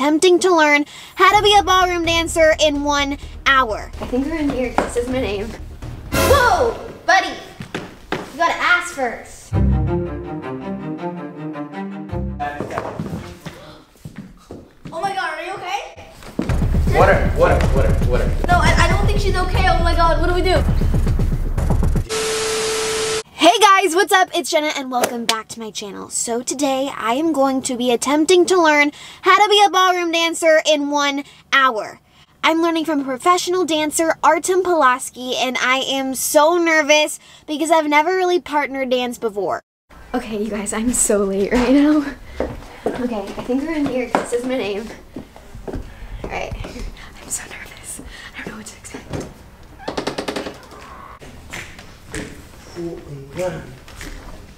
attempting to learn how to be a ballroom dancer in one hour. I think we're in here. This is my name. Whoa, buddy. You gotta ask first. Oh my god, are you okay? Water, water, water, water. No, I, I don't think she's okay. Oh my god, what do we do? Hey guys, what's up? It's Jenna and welcome back to my channel. So today I am going to be attempting to learn how to be a ballroom dancer in one hour. I'm learning from professional dancer, Artem Pukhalskyi, and I am so nervous because I've never really partner danced before. Okay, you guys, I'm so late right now. Okay, I think we're in here. This is my name. Alright. I'm so nervous. I don't know what to expect.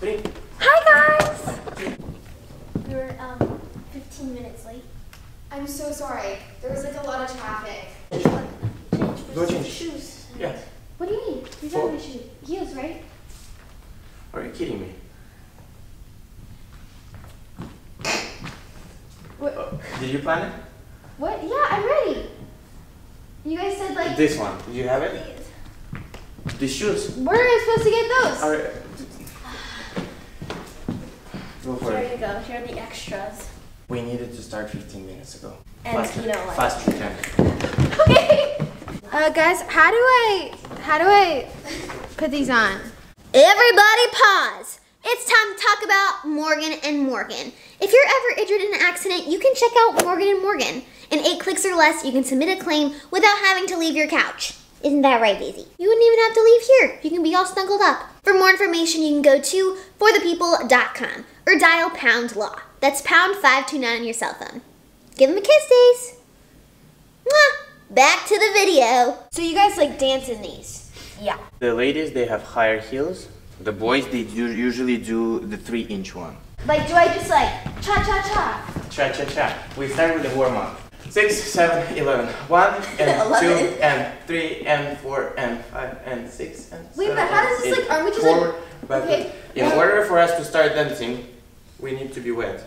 Hi guys! We were um 15 minutes late. I'm so sorry. There was like a lot of traffic. Go change. Shoes. Yeah. What do you mean? You For- got my shoes. Heels, right? Are you kidding me? What? Uh, did you plan it? What? Yeah, I'm ready. You guys said like. This one. Did you have it? The shoes. Where are you supposed to get those? Are. Go for Here it. you go. Here are the extras. We needed to start 15 minutes ago. And, Faster. you know, like- Faster, Jen. Okay. Uh, guys, how do I how do I put these on? Everybody pause. It's time to talk about Morgan and Morgan. If you're ever injured in an accident, you can check out Morgan and Morgan. In eight clicks or less, you can submit a claim without having to leave your couch. Isn't that right, Daisy? You wouldn't even have to leave here. You can be all snuggled up. For more information, you can go to forthepeople.com or dial pound law. That's pound 529 on your cell phone. Give them a kiss, Daisy. Mwah! Back to the video. So you guys like dance in these? Yeah. The ladies, they have higher heels. The boys, they do usually do the three inch one. Like, do I just like cha cha cha? Cha cha cha. We start with the warm up. Six, seven, eleven. One and two and three and four and five and six and Wait, seven but how does this, eight. like, aren't we just, like- backward. Okay. In order for us to start dancing, we need to be wet.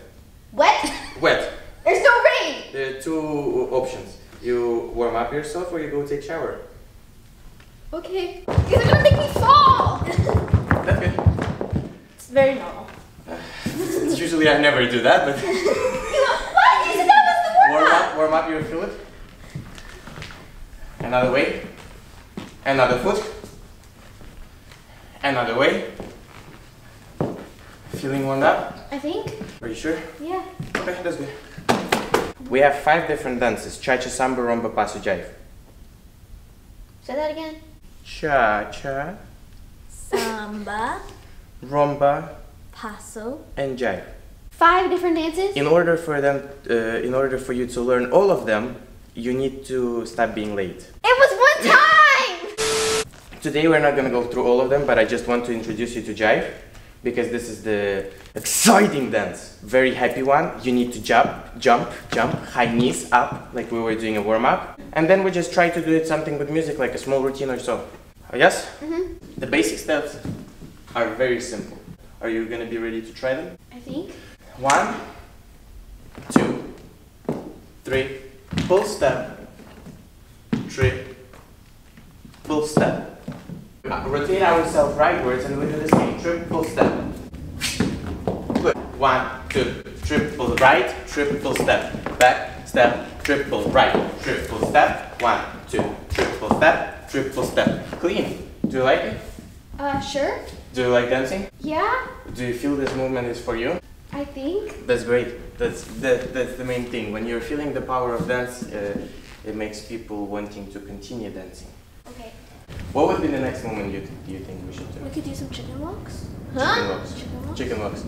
Wet? Wet. There's no rain. There are two options. You warm up yourself or you go take shower. Okay. Because they're gonna make me fall. That's good. it's very normal. Usually I never do that, but what? You said that was the warm warm up, warm up your foot. Another way. Another foot. Another way. Feeling warmed up? I think. Are you sure? Yeah. Okay, that's good. We have five different dances. Cha-cha, samba, rumba, paso, jive. Say that again. Cha-cha, Samba, rumba, paso. and jive. Five different dances. In order for them, uh, in order for you to learn all of them, you need to stop being late. It was one time. Today we're not gonna go through all of them, but I just want to introduce you to jive because this is the exciting dance. Very happy one. You need to jump, jump, jump, high knees up, like we were doing a warm up, and then we just try to do it something with music, like a small routine or so. Uh, yes? Mhm. The basic steps are very simple. Are you gonna be ready to try them? I think. One, two, three, full step, three, full step. Uh, rotate ourselves rightwards and we do the same, triple step. Good. One, two, triple right, triple step, back, step, triple right, triple step, one, two, triple step, triple step. Clean. Do you like it? Uh, sure. Do you like dancing? Yeah. Do you feel this movement is for you? I think. That's great. That's that, that's the main thing. When you're feeling the power of dance, uh, it makes people wanting to continue dancing. Okay. What would be the next moment you, th- you think we should do? We could do some chicken walks. Chicken walks. Chicken walks. Chicken walks.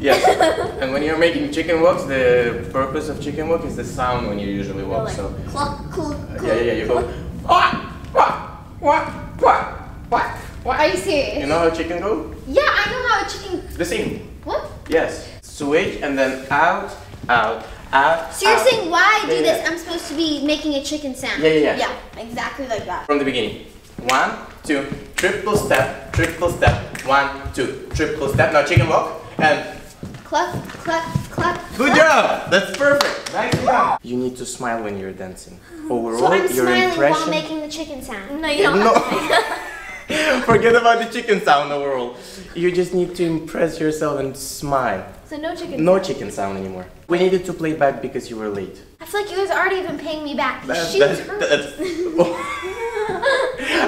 Yes. and when you're making chicken walks, the purpose of chicken walk is the sound when you usually walk. like so cluck, cluck, uh, cluck. yeah, yeah, yeah. You go. "Ah, wah, wah, wah, wah, wah." Are you serious? You know how chicken go? Yeah, I know how a chicken. The same. What? Yes. Switch and then out, out, out. So you're out. saying why I do Yeah, this? yeah. I'm supposed to be making a chicken sandwich. Yeah, yeah, yeah. Yeah, exactly like that. From the beginning. One, two, triple step, triple step. One, two, triple step. Now chicken walk and clap, clap, clap. Good job! That's perfect. Nicely done. You need to smile when you're dancing. Overall, So I'm your smiling while impression. making the chicken sound. No, you don't. no. Forget about the chicken sound overall. You just need to impress yourself and smile. So no chicken. No chicken sound anymore. We needed to play back because you were late. I feel like you guys already have been paying me back. The That- shoes that- hurt. that's-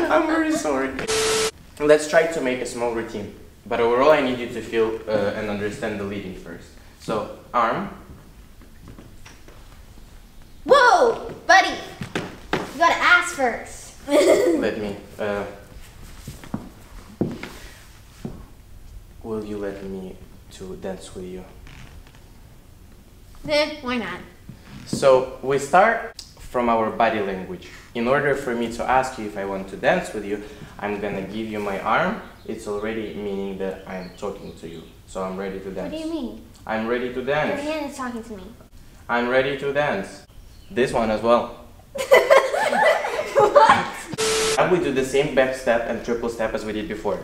I'm very sorry. Let's try to make a small routine. But overall, I need you to feel uh, and understand the leading first. So, arm, Whoa, buddy. You gotta ask first. let me. Uh, will you let me to dance with you? Then why not? So we start from our body language. In order for me to ask you if I want to dance with you, I'm gonna give you my arm. It's already meaning that I'm talking to you. So I'm ready to dance. What do you mean? I'm ready to dance. Your hand is talking to me. I'm ready to dance. This one as well. what? And we do the same back step and triple step as we did before.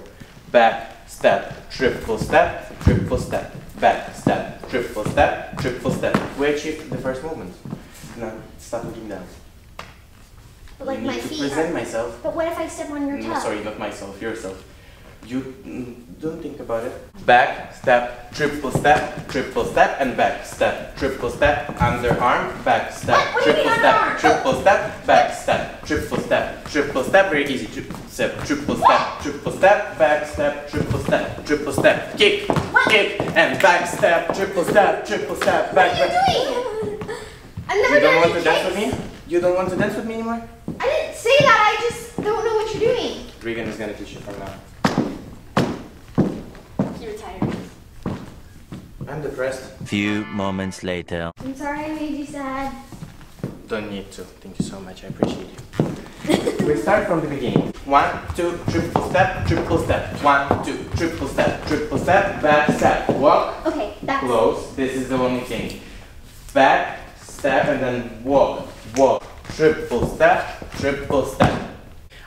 Back step, triple step, triple step, back step, triple step, triple step. We achieved the first movement. Now stop looking down. But like you my need to feet. present Are... myself. But what if I step on your toe? No, sorry, not myself, yourself. You mm, don't think about it. Back step, triple step, triple step, and back step, triple step, underarm, back step, What? What triple step, triple step, back step, triple step, triple step, very easy. Triple step, triple step, triple step, back step, triple step, triple step, kick, kick, and back step, triple step, triple step, What back are you? I've never You don't want any to dance with me? You don't want to dance with me anymore? I didn't say that. I just don't know what you're doing. Reagan is gonna teach you from now. You're retired. I'm depressed. Few moments later. I'm sorry I made you sad. Don't need to. Thank you so much. I appreciate you. we start from the beginning. One, two, triple step, triple step. One, two, triple step, triple step, back step. Walk, Okay, that's close. This is the only thing. Back, step, and then walk, walk. Triple step, triple step.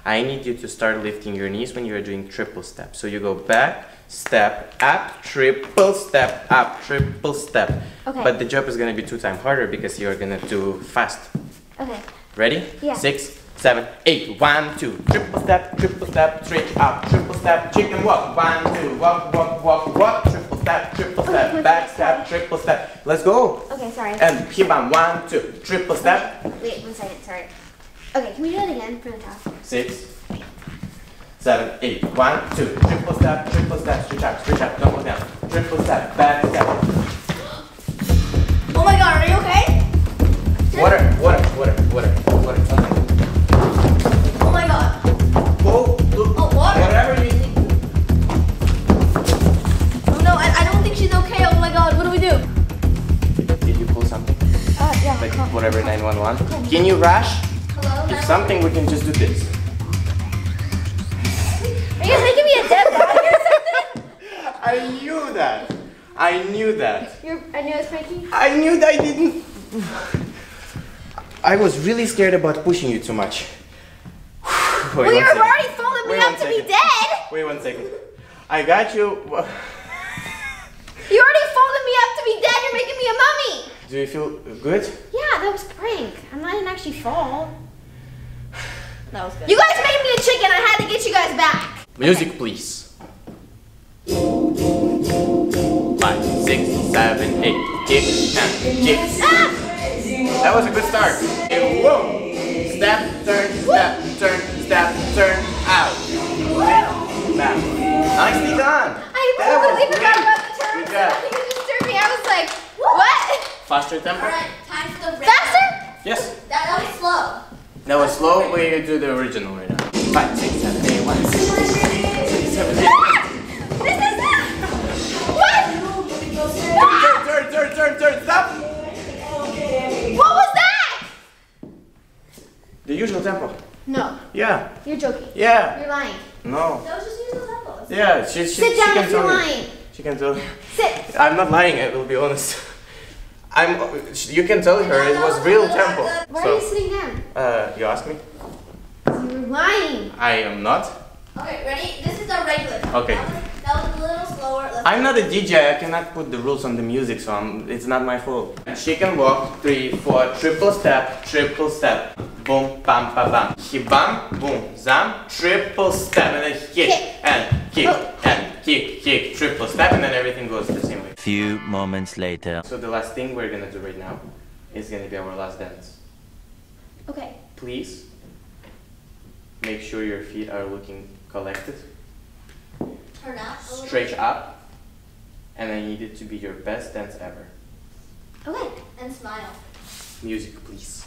I need you to start lifting your knees when you're doing triple step. So you go back, step, up, triple step, up, triple step. Okay. But the job is gonna be two times harder because you're gonna do fast. okay. Ready? Yeah. Six, seven, eight. One, two. Triple step, triple step, straight up. Triple step, chicken walk. One, two. Walk, walk, walk, walk. Triple step, triple step, back step, triple step. Let's go. Okay, sorry. And keep on. One, two. Triple step. Wait, one second. Sorry. Okay, can we do it again from the top? Six, seven, eight. One, two. Triple step, triple step, stretch up, stretch up. Don't go down. Triple step, back step. Oh my god, are you okay? Water, water, Can you rush? Hello? If something, we can just do this. Are you making me a dead body or something? I knew that. I knew that. You're, I know it's Frankie. I knew that I didn't. I was really scared about pushing you too much. Wait Well, you're already folding me up to be dead. Wait one second. I got you. You already folded me up to be dead. You're making me a mummy. Do you feel good? Yeah, that was a prank. I didn't actually fall. That was good. You guys made me a chicken. I had to get you guys back. Music, please. Five, six, seven, eight. Kick and kick. Ah! That was a good start. And whoa! Step, turn, step, turn, step, turn, out. Back. Nicely done. I That completely was forgot great. about the terms. Good job. I think it just threw me. I was like, what? Faster tempo? Alright, time for the Faster? Yes. That, that was slow. That was slow. We're going to do the original right now. Five, six, seven, eight, one, six, seven, eight. Ah! This is what? Ah! Turn, turn, turn, turn, turn, stop. What was that? The usual tempo. No, Yeah, you're joking. yeah. You're lying. No. That was just usual tempo. Yeah, she, she, Sit she down can if you're tell lying. She can tell you. Sit. I'm not lying, I will be honest. I'm. You can tell her it was real tempo. Why are you sitting down? uh, you asked me. You're lying. I am not. Okay, ready? This is the regular. Okay. That was, That was a little slower. Let's I'm not a DJ. I cannot put the rules on the music, so I'm, it's not my fault. And can walk, three, four, triple step, triple step. Boom, bam, bam, bam. Hip, bam, boom, zam, triple step, and then kick, Kick. and kick, Oh. and kick, kick, triple step, and then everything goes the same way. Few moments later. So the last thing we're gonna do right now is gonna be our last dance. Okay. Please make sure your feet are looking collected, Turn up. a little. straight up, and I need it to be your best dance ever. Okay. And smile. Music, please.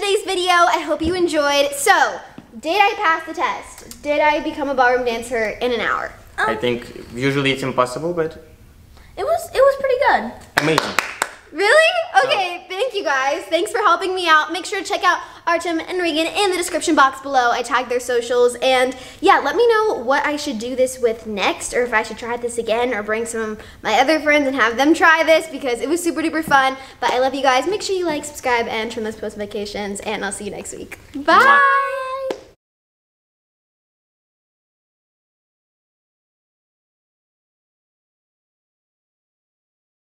Today's video. I hope you enjoyed. So, did I pass the test? Did I become a ballroom dancer in an hour? I um, think usually it's impossible, but It was it was pretty good. amazing. Really? Okay, thank you guys. Thanks for helping me out. Make sure to check out Artem and Reagan in the description box below. I tagged their socials. And yeah, let me know what I should do this with next or if I should try this again or bring some of my other friends and have them try this because it was super duper fun. But I love you guys. Make sure you like, subscribe, and turn those post notifications. And I'll see you next week. Bye.